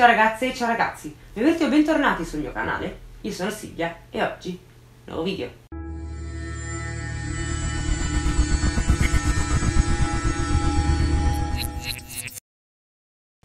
Ciao ragazze e ciao ragazzi, benvenuti o bentornati sul mio canale. Io sono Silvia e oggi nuovo video.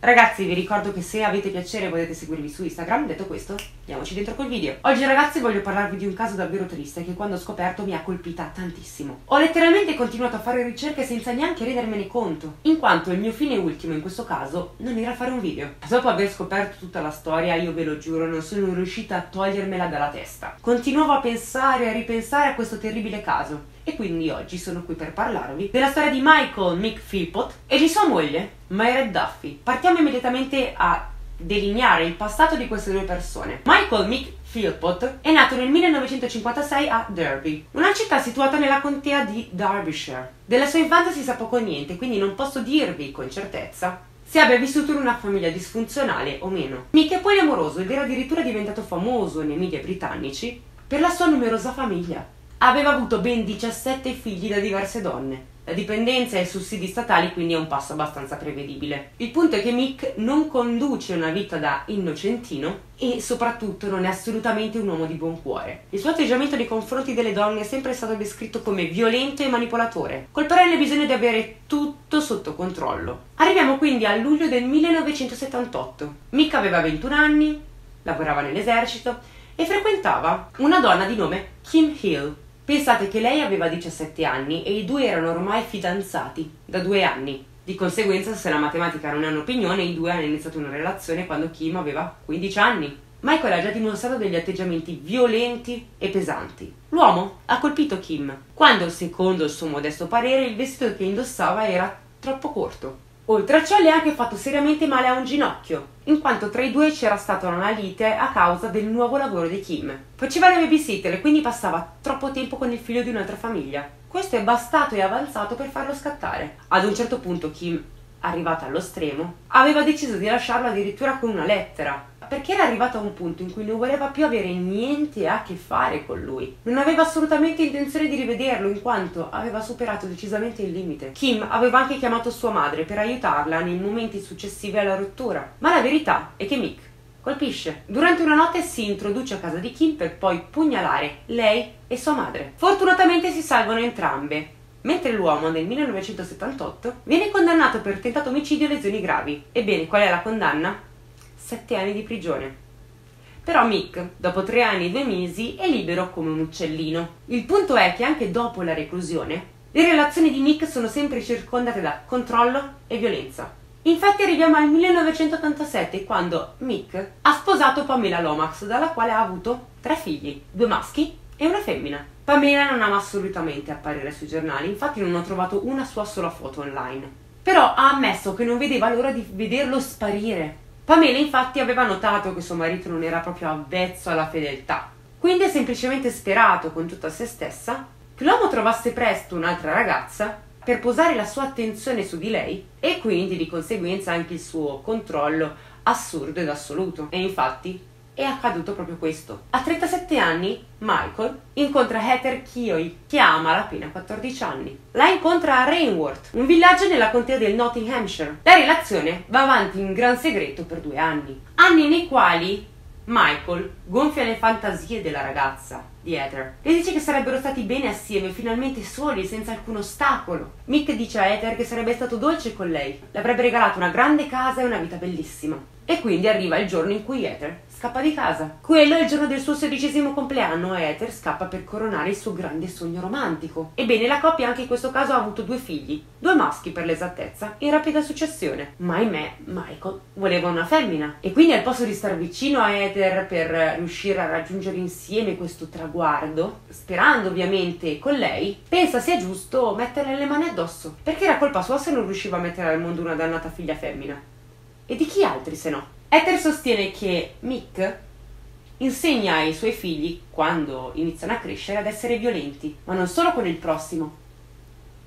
Ragazzi vi ricordo che se avete piacere potete seguirmi su Instagram, detto questo andiamoci dentro col video. Oggi ragazzi voglio parlarvi di un caso davvero triste che quando ho scoperto mi ha colpita tantissimo. Ho letteralmente continuato a fare ricerche senza neanche rendermene conto, in quanto il mio fine ultimo in questo caso non era fare un video. Dopo aver scoperto tutta la storia io ve lo giuro non sono riuscita a togliermela dalla testa. Continuavo a pensare e a ripensare a questo terribile caso e quindi oggi sono qui per parlarvi della storia di Michael Mick Philpott e di sua moglie, Myred Duffy. Partiamo immediatamente a delineare il passato di queste due persone. Michael Mick Philpott è nato nel 1956 a Derby, una città situata nella contea di Derbyshire. Della sua infanzia si sa poco o niente, quindi non posso dirvi con certezza se abbia vissuto in una famiglia disfunzionale o meno. Mick è poliamoroso ed era addirittura diventato famoso nei media britannici per la sua numerosa famiglia. Aveva avuto ben 17 figli da diverse donne. La dipendenza e i sussidi statali quindi è un passo abbastanza prevedibile. Il punto è che Mick non conduce una vita da innocentino e soprattutto non è assolutamente un uomo di buon cuore. Il suo atteggiamento nei confronti delle donne è sempre stato descritto come violento e manipolatore, col perenne bisogno di avere tutto sotto controllo. Arriviamo quindi a luglio del 1978. Mick aveva 21 anni, lavorava nell'esercito e frequentava una donna di nome Kim Hill, Pensate che lei aveva 17 anni e i due erano ormai fidanzati da due anni. Di conseguenza, se la matematica non è un'opinione, i due hanno iniziato una relazione quando Kim aveva 15 anni. Michael ha già dimostrato degli atteggiamenti violenti e pesanti. L'uomo ha colpito Kim quando, secondo il suo modesto parere, il vestito che indossava era troppo corto. Oltre a ciò le ha anche fatto seriamente male a un ginocchio, in quanto tra i due c'era stata una lite a causa del nuovo lavoro di Kim. Faceva la babysitter e quindi passava troppo tempo con il figlio di un'altra famiglia. Questo è bastato e avanzato per farlo scattare. Ad un certo punto Kim, arrivata allo stremo, aveva deciso di lasciarlo addirittura con una lettera, perché era arrivato a un punto in cui non voleva più avere niente a che fare con lui. Non aveva assolutamente intenzione di rivederlo in quanto aveva superato decisamente il limite. Kim aveva anche chiamato sua madre per aiutarla nei momenti successivi alla rottura, ma la verità è che Mick colpisce. Durante una notte si introduce a casa di Kim per poi pugnalare lei e sua madre. Fortunatamente si salvano entrambe, mentre l'uomo nel 1978 viene condannato per tentato omicidio e lesioni gravi. Ebbene, qual è la condanna? Sette anni di prigione. Però Mick, dopo tre anni e due mesi, è libero come un uccellino. Il punto è che anche dopo la reclusione, le relazioni di Mick sono sempre circondate da controllo e violenza. Infatti arriviamo al 1987 quando Mick ha sposato Pamela Lomax, dalla quale ha avuto tre figli, due maschi e una femmina. Pamela non ama assolutamente apparire sui giornali, infatti non ho trovato una sua sola foto online. Però ha ammesso che non vedeva l'ora di vederlo sparire. Pamela infatti aveva notato che suo marito non era proprio avvezzo alla fedeltà, quindi ha semplicemente sperato con tutta se stessa che l'uomo trovasse presto un'altra ragazza per posare la sua attenzione su di lei e quindi di conseguenza anche il suo controllo assurdo ed assoluto. E infatti è accaduto proprio questo. A 37 anni, Michael incontra Heather Kioi, che ha a malapena 14 anni. La incontra a Rainworth, un villaggio nella contea del Nottinghamshire. La relazione va avanti in gran segreto per due anni. Anni nei quali Michael gonfia le fantasie della ragazza di Heather. Le dice che sarebbero stati bene assieme, finalmente soli, senza alcun ostacolo. Mick dice a Heather che sarebbe stato dolce con lei, le avrebbe regalato una grande casa e una vita bellissima. E quindi arriva il giorno in cui Ether scappa di casa. Quello è il giorno del suo sedicesimo compleanno e Ether scappa per coronare il suo grande sogno romantico. Ebbene, la coppia anche in questo caso ha avuto due figli, due maschi per l'esattezza, in rapida successione. Ma ahimè, Michael voleva una femmina. E quindi al posto di star vicino a Ether per riuscire a raggiungere insieme questo traguardo, sperando ovviamente con lei, pensa sia giusto metterle le mani addosso. Perché era colpa sua se non riusciva a mettere al mondo una dannata figlia femmina. E di chi altri se no? Ether sostiene che Mick insegna ai suoi figli, quando iniziano a crescere, ad essere violenti, ma non solo con il prossimo,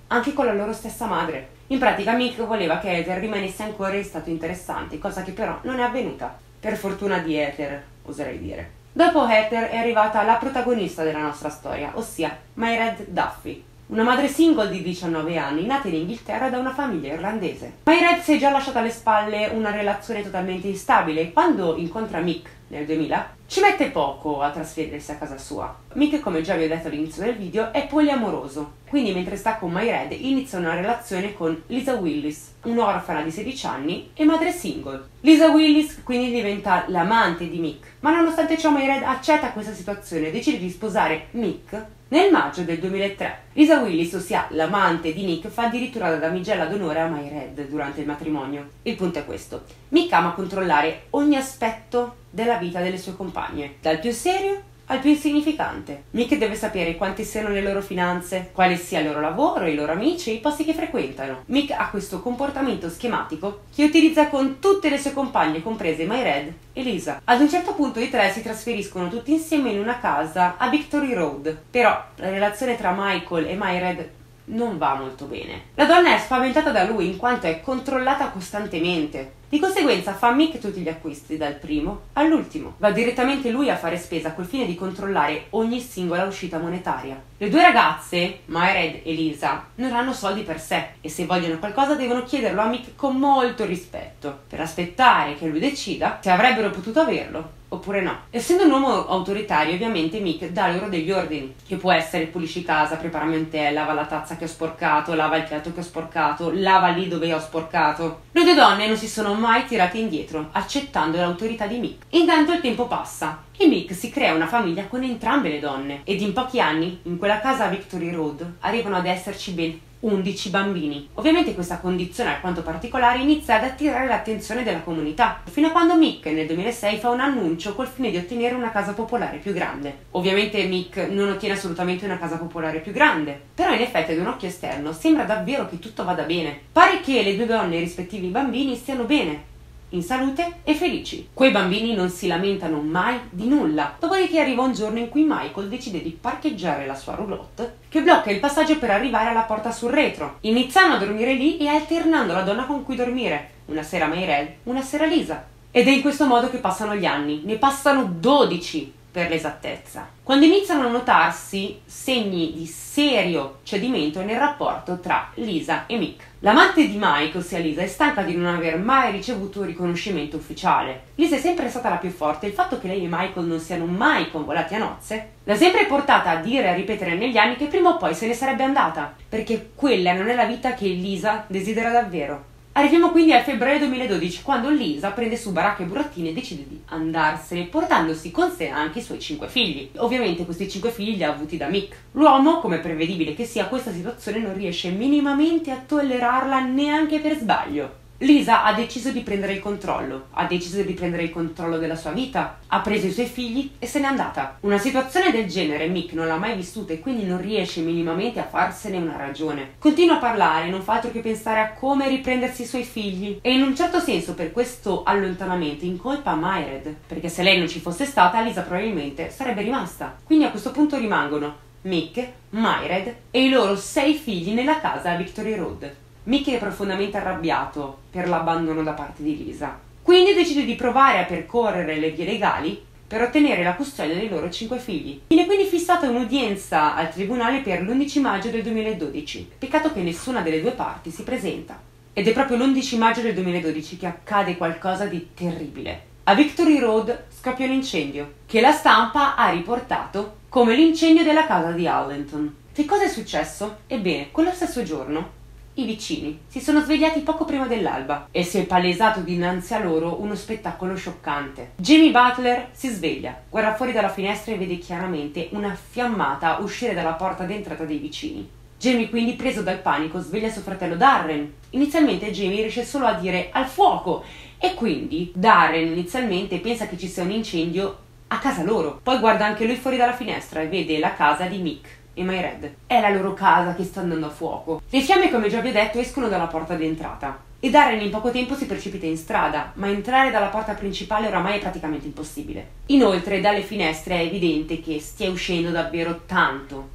anche con la loro stessa madre. In pratica Mick voleva che Ether rimanesse ancora in stato interessante, cosa che però non è avvenuta. Per fortuna di Ether, oserei dire. Dopo Ether è arrivata la protagonista della nostra storia, ossia Myred Duffy. Una madre single di 19 anni, nata in Inghilterra da una famiglia irlandese. Mayred si è già lasciata alle spalle una relazione totalmente instabile e quando incontra Mick nel 2000 ci mette poco a trasferirsi a casa sua. Mick, come già vi ho detto all'inizio del video, è poliamoroso, quindi mentre sta con Mayred inizia una relazione con Lisa Willis, un'orfana di 16 anni e madre single. Lisa Willis quindi diventa l'amante di Mick, ma nonostante ciò Mayred accetta questa situazione e decide di sposare Mick nel maggio del 2003, Lisa Willis, ossia l'amante di Nick, fa addirittura da damigella d'onore a My Red durante il matrimonio. Il punto è questo. Mick ama controllare ogni aspetto della vita delle sue compagne, dal più serio al più insignificante. Mick deve sapere quante siano le loro finanze, quale sia il loro lavoro, i loro amici e i posti che frequentano. Mick ha questo comportamento schematico che utilizza con tutte le sue compagne, comprese My Red e Lisa. Ad un certo punto i tre si trasferiscono tutti insieme in una casa a Victory Road. Però la relazione tra Michael e My Red non va molto bene. La donna è spaventata da lui in quanto è controllata costantemente. Di conseguenza fa Mick tutti gli acquisti dal primo all'ultimo. Va direttamente lui a fare spesa col fine di controllare ogni singola uscita monetaria. Le due ragazze, Myred e Lisa, non hanno soldi per sé e se vogliono qualcosa devono chiederlo a Mick con molto rispetto, per aspettare che lui decida se avrebbero potuto averlo oppure no. Essendo un uomo autoritario, ovviamente Mick dà loro degli ordini, che può essere pulisci casa, preparami un tè, lava la tazza che ho sporcato, lava il piatto che ho sporcato, lava lì dove ho sporcato. Le due donne non si sono mai tirate indietro, accettando l'autorità di Mick. Intanto il tempo passa e Mick si crea una famiglia con entrambe le donne ed in pochi anni, in quella casa a Victory Road, arrivano ad esserci ben 11 bambini. Ovviamente questa condizione alquanto particolare inizia ad attirare l'attenzione della comunità, fino a quando Mick nel 2006 fa un annuncio col fine di ottenere una casa popolare più grande. Ovviamente Mick non ottiene assolutamente una casa popolare più grande, però in effetti ad un occhio esterno sembra davvero che tutto vada bene. Pare che le due donne e i rispettivi bambini stiano bene, in salute e felici. Quei bambini non si lamentano mai di nulla. Dopodiché arriva un giorno in cui Michael decide di parcheggiare la sua roulotte che blocca il passaggio per arrivare alla porta sul retro, iniziando a dormire lì e alternando la donna con cui dormire. Una sera Mayrel, una sera Lisa. Ed è in questo modo che passano gli anni. Ne passano 12 per l'esattezza. Quando iniziano a notarsi segni di serio cedimento nel rapporto tra Lisa e Mick. L'amante di Mike, ossia Lisa, è stanca di non aver mai ricevuto un riconoscimento ufficiale. Lisa è sempre stata la più forte e il fatto che lei e Michael non siano mai convolati a nozze l'ha sempre portata a dire e a ripetere negli anni che prima o poi se ne sarebbe andata, perché quella non è la vita che Lisa desidera davvero. Arriviamo quindi al febbraio 2012, quando Lisa prende su baracca e burattini e decide di andarsene, portandosi con sé anche i suoi cinque figli. Ovviamente questi cinque figli li ha avuti da Mick. L'uomo, come prevedibile che sia, questa situazione non riesce minimamente a tollerarla neanche per sbaglio. Lisa ha deciso di prendere il controllo, ha deciso di prendere il controllo della sua vita, ha preso i suoi figli e se n'è andata. Una situazione del genere Mick non l'ha mai vissuta e quindi non riesce minimamente a farsene una ragione. Continua a parlare, non fa altro che pensare a come riprendersi i suoi figli e in un certo senso per questo allontanamento incolpa Myred, perché se lei non ci fosse stata Lisa probabilmente sarebbe rimasta. Quindi a questo punto rimangono Mick, Myred e i loro sei figli nella casa a Victory Road. Mickey è profondamente arrabbiato per l'abbandono da parte di Lisa. Quindi decide di provare a percorrere le vie legali per ottenere la custodia dei loro cinque figli. Viene quindi fissata un'udienza al tribunale per l'11 maggio del 2012. Peccato che nessuna delle due parti si presenta. Ed è proprio l'11 maggio del 2012 che accade qualcosa di terribile. A Victory Road scoppia un incendio, che la stampa ha riportato come l'incendio della casa di Allenton. Che cosa è successo? Ebbene, quello stesso giorno i vicini si sono svegliati poco prima dell'alba e si è palesato dinanzi a loro uno spettacolo scioccante. Jimmy Butler si sveglia, guarda fuori dalla finestra e vede chiaramente una fiammata uscire dalla porta d'entrata dei vicini. Jamie quindi preso dal panico sveglia suo fratello Darren. Inizialmente Jamie riesce solo a dire al fuoco e quindi Darren inizialmente pensa che ci sia un incendio a casa loro. Poi guarda anche lui fuori dalla finestra e vede la casa di Mick e My Red. È la loro casa che sta andando a fuoco. Le fiamme, come già vi ho detto, escono dalla porta d'entrata. E Darren in poco tempo si precipita in strada, ma entrare dalla porta principale oramai è praticamente impossibile. Inoltre, dalle finestre è evidente che stia uscendo davvero tanto.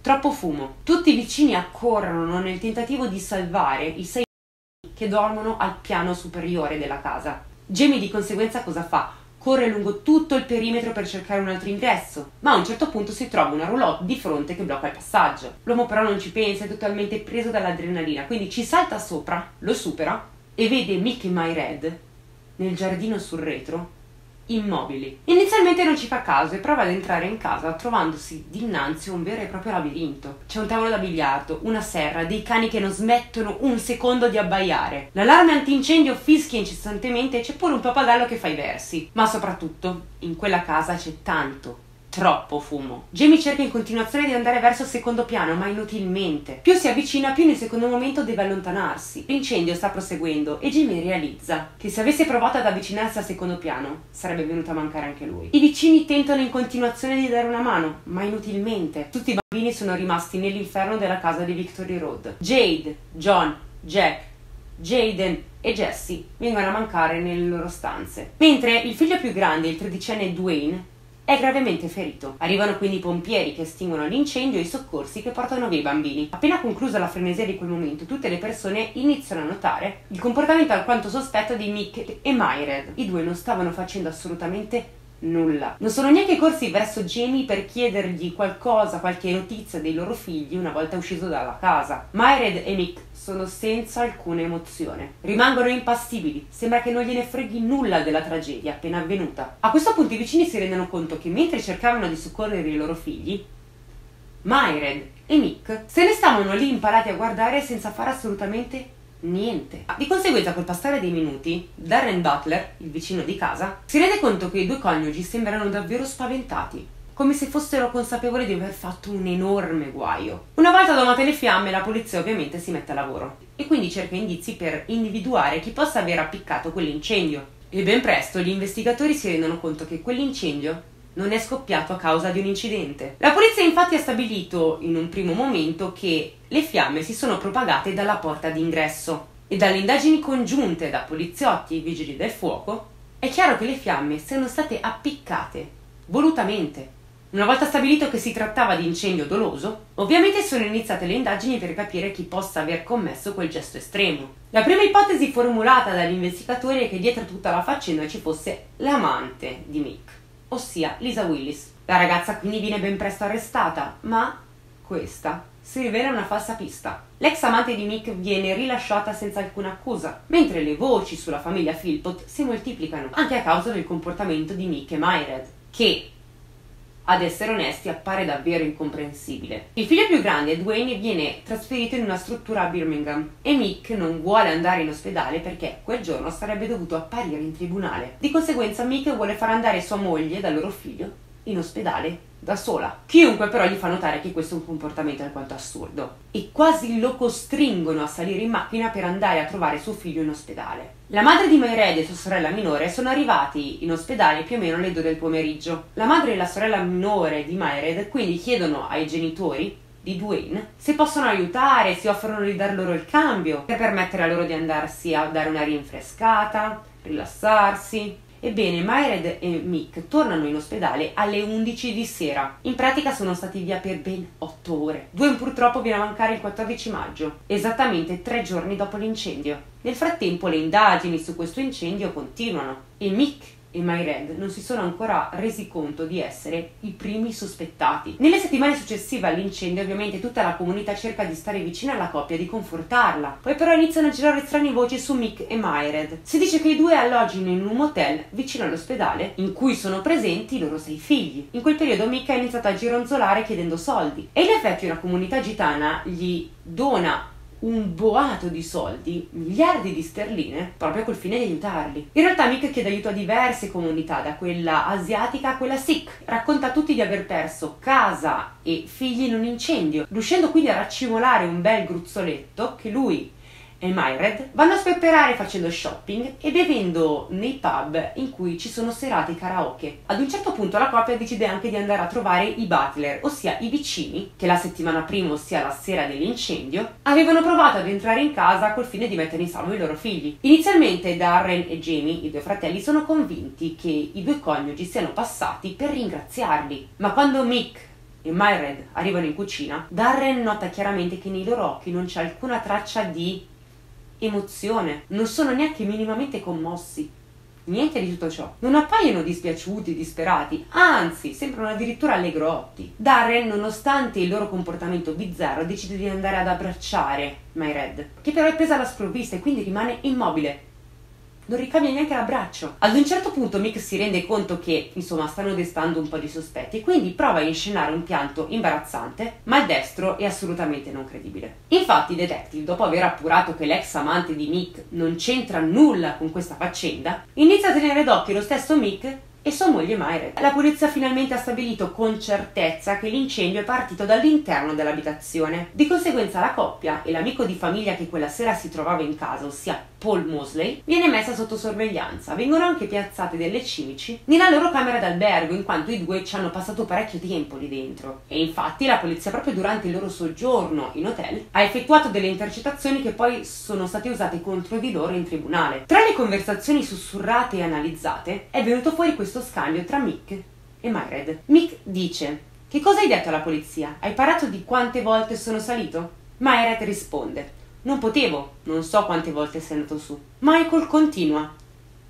Troppo fumo. Tutti i vicini accorrono nel tentativo di salvare i sei che dormono al piano superiore della casa. Jamie di conseguenza cosa fa? Corre lungo tutto il perimetro per cercare un altro ingresso, ma a un certo punto si trova una roulotte di fronte che blocca il passaggio. L'uomo però non ci pensa, è totalmente preso dall'adrenalina, quindi ci salta sopra, lo supera e vede Mickey My Red nel giardino sul retro immobili. Inizialmente non ci fa caso e prova ad entrare in casa trovandosi dinanzi a un vero e proprio labirinto. C'è un tavolo da biliardo, una serra, dei cani che non smettono un secondo di abbaiare. L'allarme antincendio fischia incessantemente e c'è pure un pappagallo che fa i versi. Ma soprattutto, in quella casa c'è tanto, troppo fumo. Jamie cerca in continuazione di andare verso il secondo piano, ma inutilmente. Più si avvicina, più nel secondo momento deve allontanarsi. L'incendio sta proseguendo e Jamie realizza che se avesse provato ad avvicinarsi al secondo piano, sarebbe venuto a mancare anche lui. I vicini tentano in continuazione di dare una mano, ma inutilmente. Tutti i bambini sono rimasti nell'inferno della casa di Victory Road. Jade, John, Jack, Jaden e Jesse vengono a mancare nelle loro stanze. Mentre il figlio più grande, il tredicenne Dwayne, è gravemente ferito. Arrivano quindi i pompieri che estinguono l'incendio e i soccorsi che portano via i bambini. Appena conclusa la frenesia di quel momento, tutte le persone iniziano a notare il comportamento alquanto sospetto di Mick e Myred. I due non stavano facendo assolutamente nulla. Non sono neanche corsi verso Jamie per chiedergli qualcosa, qualche notizia dei loro figli una volta uscito dalla casa. Myred e Mick sono senza alcuna emozione. Rimangono impassibili, sembra che non gliene freghi nulla della tragedia appena avvenuta. A questo punto i vicini si rendono conto che mentre cercavano di soccorrere i loro figli, Myred e Mick se ne stavano lì imparati a guardare senza fare assolutamente niente. Di conseguenza, col passare dei minuti, Darren Butler, il vicino di casa, si rende conto che i due coniugi sembrano davvero spaventati, come se fossero consapevoli di aver fatto un enorme guaio. Una volta domate le fiamme, la polizia ovviamente si mette a lavoro e quindi cerca indizi per individuare chi possa aver appiccato quell'incendio. E ben presto gli investigatori si rendono conto che quell'incendio non è scoppiato a causa di un incidente. La polizia infatti ha stabilito in un primo momento che le fiamme si sono propagate dalla porta d'ingresso e dalle indagini congiunte da poliziotti e vigili del fuoco è chiaro che le fiamme siano state appiccate volutamente. Una volta stabilito che si trattava di incendio doloso, ovviamente sono iniziate le indagini per capire chi possa aver commesso quel gesto estremo. La prima ipotesi formulata dagli investigatori è che dietro tutta la faccenda ci fosse l'amante di Mick ossia Lisa Willis. La ragazza quindi viene ben presto arrestata, ma questa si rivela una falsa pista. L'ex amante di Mick viene rilasciata senza alcuna accusa, mentre le voci sulla famiglia Philpott si moltiplicano, anche a causa del comportamento di Mick e Myred, che ad essere onesti, appare davvero incomprensibile. Il figlio più grande, Dwayne, viene trasferito in una struttura a Birmingham e Mick non vuole andare in ospedale perché quel giorno sarebbe dovuto apparire in tribunale. Di conseguenza Mick vuole far andare sua moglie dal loro figlio in ospedale da sola. Chiunque però gli fa notare che questo è un comportamento alquanto assurdo e quasi lo costringono a salire in macchina per andare a trovare suo figlio in ospedale. La madre di Mayred e sua sorella minore sono arrivati in ospedale più o meno alle 2 del pomeriggio. La madre e la sorella minore di Mayred quindi chiedono ai genitori di Dwayne se possono aiutare, si offrono di dar loro il cambio per permettere a loro di andarsi a dare una rinfrescata, rilassarsi. Ebbene, Myred e Mick tornano in ospedale alle 11 di sera. In pratica sono stati via per ben 8 ore. Dwayne purtroppo viene a mancare il 14 maggio, esattamente tre giorni dopo l'incendio. Nel frattempo le indagini su questo incendio continuano e Mick e MyRed non si sono ancora resi conto di essere i primi sospettati. Nelle settimane successive all'incendio, ovviamente, tutta la comunità cerca di stare vicina alla coppia, di confortarla. Poi, però, iniziano a girare strane voci su Mick e MyRed. Si dice che i due alloggino in un motel vicino all'ospedale in cui sono presenti i loro sei figli. In quel periodo, Mick ha iniziato a gironzolare chiedendo soldi. E in effetti, una comunità gitana gli dona un boato di soldi, miliardi di sterline, proprio col fine di aiutarli. In realtà Mick chiede aiuto a diverse comunità, da quella asiatica a quella sikh. Racconta a tutti di aver perso casa e figli in un incendio, riuscendo quindi a raccimolare un bel gruzzoletto che lui e Myred vanno a sperperare facendo shopping e bevendo nei pub in cui ci sono serate karaoke. Ad un certo punto la coppia decide anche di andare a trovare i butler, ossia i vicini, che la settimana prima, ossia la sera dell'incendio, avevano provato ad entrare in casa col fine di mettere in salvo i loro figli. Inizialmente Darren e Jamie, i due fratelli, sono convinti che i due coniugi siano passati per ringraziarli, ma quando Mick e Myred arrivano in cucina, Darren nota chiaramente che nei loro occhi non c'è alcuna traccia di emozione, non sono neanche minimamente commossi. Niente di tutto ciò. Non appaiono dispiaciuti, disperati, anzi, sembrano addirittura allegrotti. Darren, nonostante il loro comportamento bizzarro, decide di andare ad abbracciare Myred, che però è presa alla sprovvista e quindi rimane immobile, non ricambia neanche l'abbraccio. Ad un certo punto Mick si rende conto che, insomma, stanno destando un po' di sospetti quindi prova a inscenare un pianto imbarazzante, ma il destro è assolutamente non credibile. Infatti i detective, dopo aver appurato che l'ex amante di Mick non c'entra nulla con questa faccenda, inizia a tenere d'occhio lo stesso Mick e sua moglie Myret. La polizia finalmente ha stabilito con certezza che l'incendio è partito dall'interno dell'abitazione. Di conseguenza la coppia e l'amico di famiglia che quella sera si trovava in casa, ossia Paul Mosley, viene messa sotto sorveglianza. Vengono anche piazzate delle cimici nella loro camera d'albergo, in quanto i due ci hanno passato parecchio tempo lì dentro. E infatti la polizia, proprio durante il loro soggiorno in hotel, ha effettuato delle intercettazioni che poi sono state usate contro di loro in tribunale. Tra le conversazioni sussurrate e analizzate è venuto fuori questo scambio tra Mick e Myred. Mick dice: Che cosa hai detto alla polizia? Hai parlato di quante volte sono salito? Myred risponde: Non potevo, non so quante volte sei andato su. Michael continua: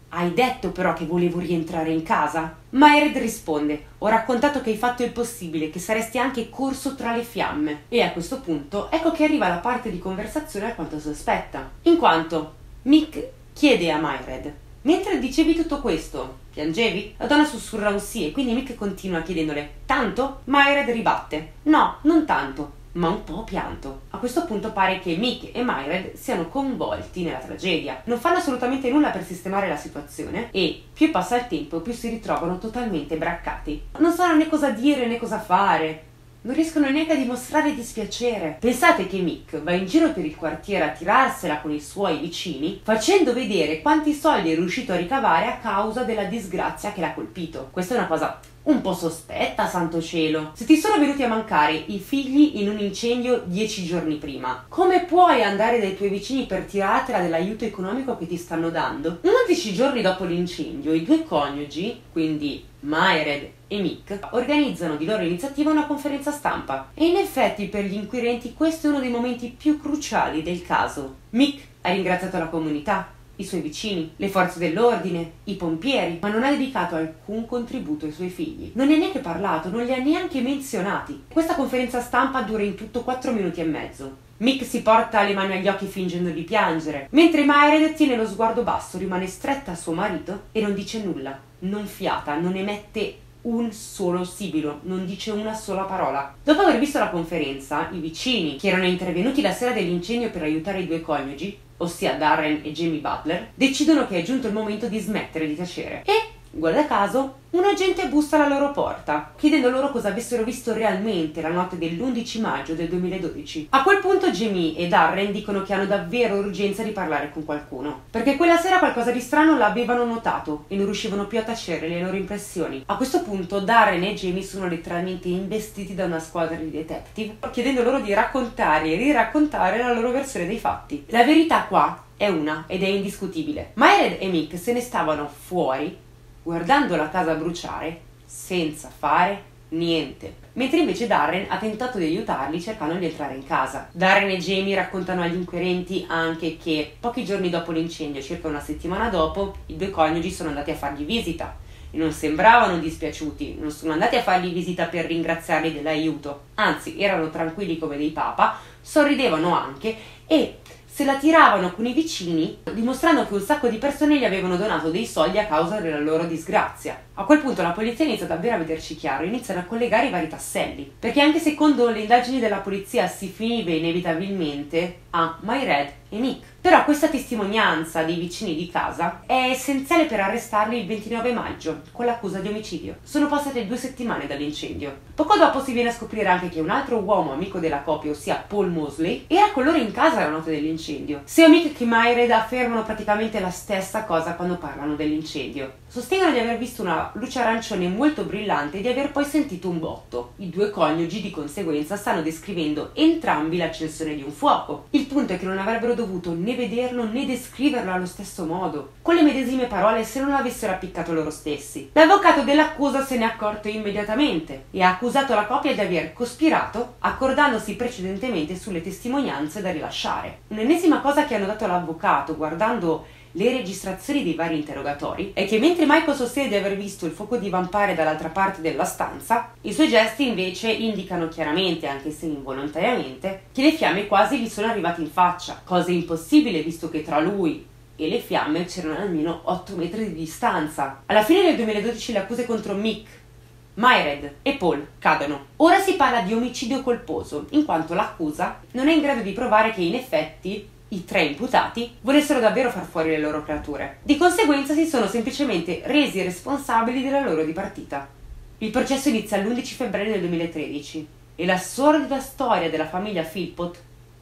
Hai detto però che volevo rientrare in casa? Myred risponde: Ho raccontato che hai fatto il possibile, che saresti anche corso tra le fiamme. E a questo punto ecco che arriva la parte di conversazione alquanto sospetta. In quanto Mick chiede a Myred: Mentre dicevi tutto questo, Piangevi? La donna sussurra un sì e quindi Mick continua chiedendole Tanto? Myred ribatte No, non tanto, ma un po' pianto. A questo punto pare che Mick e Myred siano coinvolti nella tragedia. Non fanno assolutamente nulla per sistemare la situazione e più passa il tempo più si ritrovano totalmente braccati. Non sanno né cosa dire né cosa fare non riescono neanche a dimostrare dispiacere. Pensate che Mick va in giro per il quartiere a tirarsela con i suoi vicini, facendo vedere quanti soldi è riuscito a ricavare a causa della disgrazia che l'ha colpito. Questa è una cosa un po' sospetta, santo cielo. Se ti sono venuti a mancare i figli in un incendio dieci giorni prima, come puoi andare dai tuoi vicini per tirartela dell'aiuto economico che ti stanno dando? 11 giorni dopo l'incendio, i due coniugi, quindi Myred e Mick, organizzano di loro iniziativa una conferenza stampa. E in effetti per gli inquirenti questo è uno dei momenti più cruciali del caso. Mick ha ringraziato la comunità, i suoi vicini, le forze dell'ordine, i pompieri, ma non ha dedicato alcun contributo ai suoi figli. Non ne ha neanche parlato, non li ha neanche menzionati. Questa conferenza stampa dura in tutto 4 minuti e mezzo. Mick si porta le mani agli occhi fingendo di piangere, mentre Myred tiene lo sguardo basso, rimane stretta a suo marito e non dice nulla, non fiata, non emette un solo sibilo, non dice una sola parola. Dopo aver visto la conferenza, i vicini, che erano intervenuti la sera dell'incendio per aiutare i due coniugi, ossia Darren e Jamie Butler, decidono che è giunto il momento di smettere di tacere e Guarda caso, un agente bussa alla loro porta, chiedendo loro cosa avessero visto realmente la notte dell'11 maggio del 2012. A quel punto Jamie e Darren dicono che hanno davvero urgenza di parlare con qualcuno, perché quella sera qualcosa di strano l'avevano notato e non riuscivano più a tacere le loro impressioni. A questo punto Darren e Jamie sono letteralmente investiti da una squadra di detective, chiedendo loro di raccontare e riraccontare la loro versione dei fatti. La verità qua è una ed è indiscutibile. Myred e Mick se ne stavano fuori guardando la casa bruciare senza fare niente. Mentre invece Darren ha tentato di aiutarli cercando di entrare in casa. Darren e Jamie raccontano agli inquirenti anche che pochi giorni dopo l'incendio, circa una settimana dopo, i due coniugi sono andati a fargli visita e non sembravano dispiaciuti, non sono andati a fargli visita per ringraziarli dell'aiuto, anzi erano tranquilli come dei papa, sorridevano anche e se la tiravano con i vicini, dimostrando che un sacco di persone gli avevano donato dei soldi a causa della loro disgrazia. A quel punto la polizia inizia davvero a vederci chiaro, iniziano a collegare i vari tasselli, perché anche secondo le indagini della polizia si finiva inevitabilmente a My Red e Nick. Però questa testimonianza dei vicini di casa è essenziale per arrestarli il 29 maggio con l'accusa di omicidio. Sono passate due settimane dall'incendio. Poco dopo si viene a scoprire anche che un altro uomo amico della coppia, ossia Paul Mosley, era con loro in casa la notte dell'incendio. Sia Mick che Myred affermano praticamente la stessa cosa quando parlano dell'incendio. Sostengono di aver visto una luce arancione molto brillante e di aver poi sentito un botto. I due coniugi di conseguenza stanno descrivendo entrambi l'accensione di un fuoco. Il punto è che non avrebbero dovuto né vederlo né descriverlo allo stesso modo, con le medesime parole se non l'avessero appiccato loro stessi. L'avvocato dell'accusa se ne è accorto immediatamente e ha accusato la coppia di aver cospirato, accordandosi precedentemente sulle testimonianze da rilasciare. Un'ennesima cosa che hanno dato all'avvocato guardando le registrazioni dei vari interrogatori è che mentre Michael sostiene di aver visto il fuoco divampare dall'altra parte della stanza, i suoi gesti invece indicano chiaramente, anche se involontariamente, che le fiamme quasi gli sono arrivate in faccia, cosa impossibile visto che tra lui e le fiamme c'erano almeno 8 metri di distanza. Alla fine del 2012 le accuse contro Mick, Myred e Paul cadono. Ora si parla di omicidio colposo, in quanto l'accusa non è in grado di provare che in effetti i tre imputati volessero davvero far fuori le loro creature. Di conseguenza si sono semplicemente resi responsabili della loro dipartita. Il processo inizia l'11 febbraio del 2013 e la sordida storia della famiglia Philpott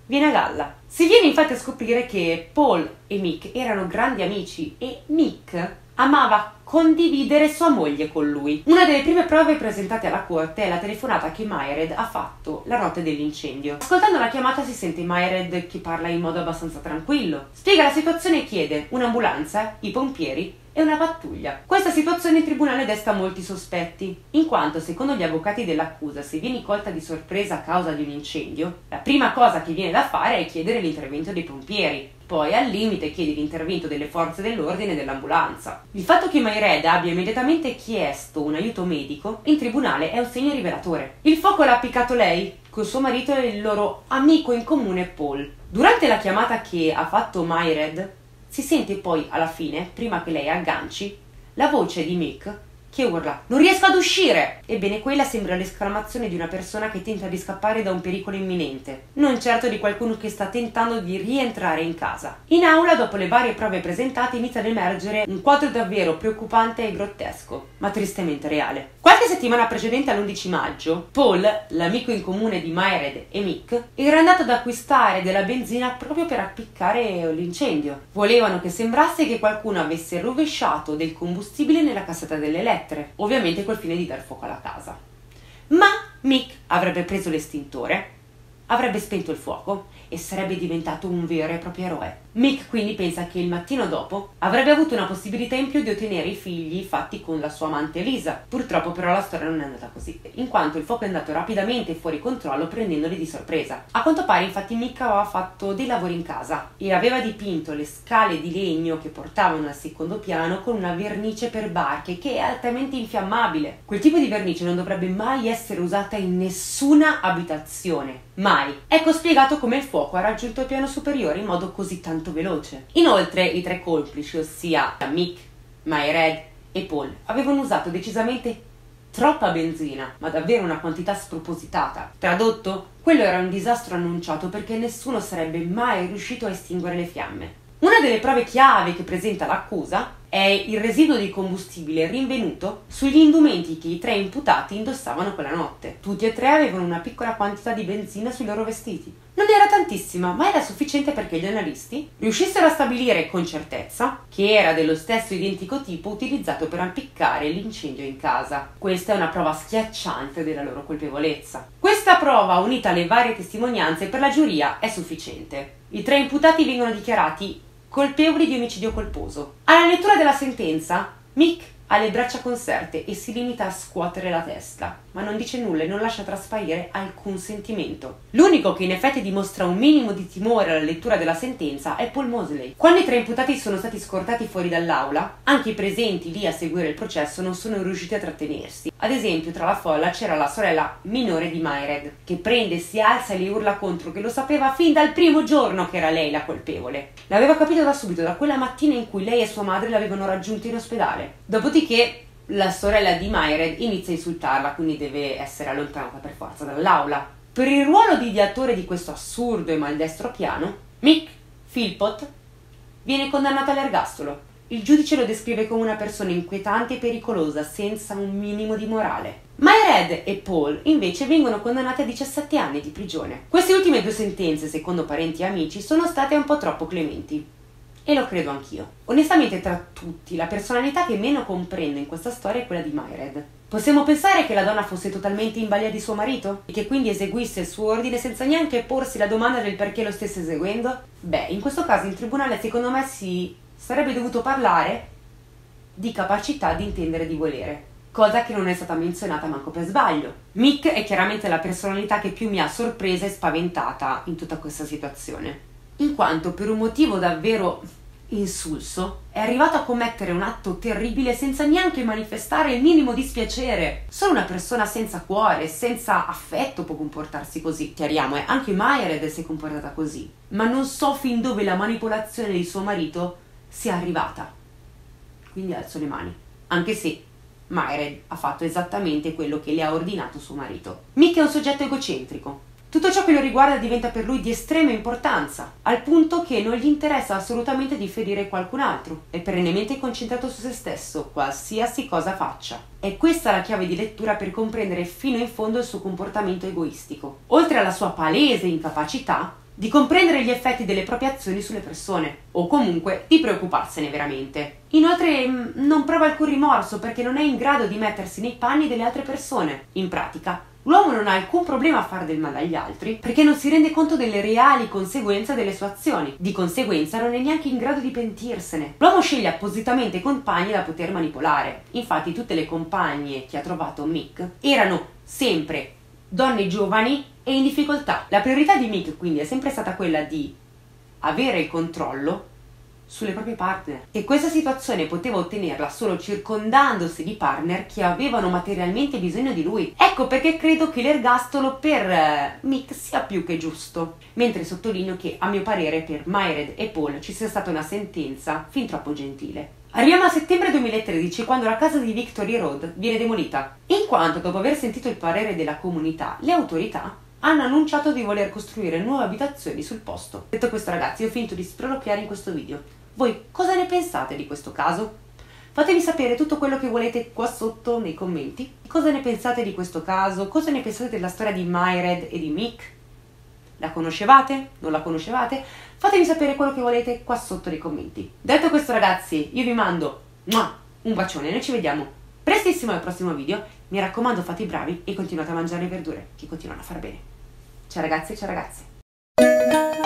viene a galla. Si viene infatti a scoprire che Paul e Mick erano grandi amici e Mick amava condividere sua moglie con lui. Una delle prime prove presentate alla corte è la telefonata che Myred ha fatto la notte dell'incendio. Ascoltando la chiamata si sente Myred che parla in modo abbastanza tranquillo. Spiega la situazione e chiede un'ambulanza, i pompieri e una pattuglia. Questa situazione in tribunale desta molti sospetti, in quanto secondo gli avvocati dell'accusa se vieni colta di sorpresa a causa di un incendio, la prima cosa che viene da fare è chiedere l'intervento dei pompieri. Poi al limite chiedi l'intervento delle forze dell'ordine e dell'ambulanza. Il fatto che Mayred abbia immediatamente chiesto un aiuto medico in tribunale è un segno rivelatore. Il fuoco l'ha appiccato lei, con suo marito e il loro amico in comune Paul. Durante la chiamata che ha fatto Mayred, si sente poi alla fine, prima che lei agganci, la voce di Mick che urla Non riesco ad uscire! Ebbene, quella sembra l'esclamazione di una persona che tenta di scappare da un pericolo imminente, non certo di qualcuno che sta tentando di rientrare in casa. In aula, dopo le varie prove presentate, inizia ad emergere un quadro davvero preoccupante e grottesco, ma tristemente reale. Qualche settimana precedente all'11 maggio, Paul, l'amico in comune di Myred e Mick, era andato ad acquistare della benzina proprio per appiccare l'incendio. Volevano che sembrasse che qualcuno avesse rovesciato del combustibile nella cassetta delle lettere lettere, ovviamente col fine di dar fuoco alla casa. Ma Mick avrebbe preso l'estintore, avrebbe spento il fuoco e sarebbe diventato un vero e proprio eroe. Mick quindi pensa che il mattino dopo avrebbe avuto una possibilità in più di ottenere i figli fatti con la sua amante Elisa. Purtroppo però la storia non è andata così, in quanto il fuoco è andato rapidamente fuori controllo prendendoli di sorpresa. A quanto pare infatti Mick aveva fatto dei lavori in casa e aveva dipinto le scale di legno che portavano al secondo piano con una vernice per barche che è altamente infiammabile. Quel tipo di vernice non dovrebbe mai essere usata in nessuna abitazione. Mai. Ecco spiegato come il fuoco ha raggiunto il piano superiore in modo così tanto veloce. Inoltre i tre complici, ossia Mick, Myred e Paul, avevano usato decisamente troppa benzina, ma davvero una quantità spropositata. Tradotto, quello era un disastro annunciato perché nessuno sarebbe mai riuscito a estinguere le fiamme. Una delle prove chiave che presenta l'accusa è il residuo di combustibile rinvenuto sugli indumenti che i tre imputati indossavano quella notte. Tutti e tre avevano una piccola quantità di benzina sui loro vestiti. Non era tantissima, ma era sufficiente perché gli analisti riuscissero a stabilire con certezza che era dello stesso identico tipo utilizzato per appiccare l'incendio in casa. Questa è una prova schiacciante della loro colpevolezza. Questa prova, unita alle varie testimonianze per la giuria, è sufficiente. I tre imputati vengono dichiarati colpevoli di omicidio colposo. Alla lettura della sentenza, Mick ha le braccia conserte e si limita a scuotere la testa, ma non dice nulla e non lascia trasparire alcun sentimento. L'unico che in effetti dimostra un minimo di timore alla lettura della sentenza è Paul Mosley. Quando i tre imputati sono stati scortati fuori dall'aula, anche i presenti lì a seguire il processo non sono riusciti a trattenersi. Ad esempio, tra la folla c'era la sorella minore di Myred, che prende, si alza e le urla contro che lo sapeva fin dal primo giorno che era lei la colpevole. L'aveva capito da subito, da quella mattina in cui lei e sua madre l'avevano raggiunta in ospedale. Dopodiché la sorella di Myred inizia a insultarla, quindi deve essere allontanata per forza dall'aula. Per il ruolo di ideatore di questo assurdo e maldestro piano, Mick Philpott viene condannato all'ergastolo. Il giudice lo descrive come una persona inquietante e pericolosa, senza un minimo di morale. Myred e Paul invece vengono condannati a 17 anni di prigione. Queste ultime due sentenze, secondo parenti e amici, sono state un po' troppo clementi. E lo credo anch'io. Onestamente, tra tutti, la personalità che meno comprendo in questa storia è quella di Myred. Possiamo pensare che la donna fosse totalmente in balia di suo marito? E che quindi eseguisse il suo ordine senza neanche porsi la domanda del perché lo stesse eseguendo? Beh, in questo caso in tribunale secondo me si sarebbe dovuto parlare di capacità di intendere di volere, cosa che non è stata menzionata manco per sbaglio. Mick è chiaramente la personalità che più mi ha sorpresa e spaventata in tutta questa situazione in quanto per un motivo davvero insulso, è arrivato a commettere un atto terribile senza neanche manifestare il minimo dispiacere. Solo una persona senza cuore, senza affetto può comportarsi così. Chiariamo, eh, anche Mayred si è comportata così. Ma non so fin dove la manipolazione di suo marito sia arrivata. Quindi alzo le mani. Anche se Mayred ha fatto esattamente quello che le ha ordinato suo marito. Mick è un soggetto egocentrico, tutto ciò che lo riguarda diventa per lui di estrema importanza, al punto che non gli interessa assolutamente di ferire qualcun altro, è perennemente concentrato su se stesso, qualsiasi cosa faccia. È questa la chiave di lettura per comprendere fino in fondo il suo comportamento egoistico. Oltre alla sua palese incapacità di comprendere gli effetti delle proprie azioni sulle persone, o comunque di preoccuparsene veramente. Inoltre mm, non prova alcun rimorso perché non è in grado di mettersi nei panni delle altre persone. In pratica, L'uomo non ha alcun problema a fare del male agli altri perché non si rende conto delle reali conseguenze delle sue azioni. Di conseguenza non è neanche in grado di pentirsene. L'uomo sceglie appositamente compagne da poter manipolare. Infatti tutte le compagne che ha trovato Mick erano sempre donne giovani e in difficoltà. La priorità di Mick quindi è sempre stata quella di avere il controllo sulle proprie partner. E questa situazione poteva ottenerla solo circondandosi di partner che avevano materialmente bisogno di lui. Ecco perché credo che l'ergastolo per eh, Mick sia più che giusto. Mentre sottolineo che, a mio parere, per Myred e Paul ci sia stata una sentenza fin troppo gentile. Arriviamo a settembre 2013 quando la casa di Victory Road viene demolita, in quanto dopo aver sentito il parere della comunità, le autorità hanno annunciato di voler costruire nuove abitazioni sul posto. Detto questo ragazzi, ho finito di sproloquiare in questo video. Voi cosa ne pensate di questo caso? Fatemi sapere tutto quello che volete qua sotto nei commenti. Cosa ne pensate di questo caso? Cosa ne pensate della storia di Myred e di Mick? La conoscevate? Non la conoscevate? Fatemi sapere quello che volete qua sotto nei commenti. Detto questo ragazzi, io vi mando un bacione, noi ci vediamo prestissimo al prossimo video. Mi raccomando fate i bravi e continuate a mangiare le verdure che continuano a far bene. Ciao ragazzi e ciao ragazze.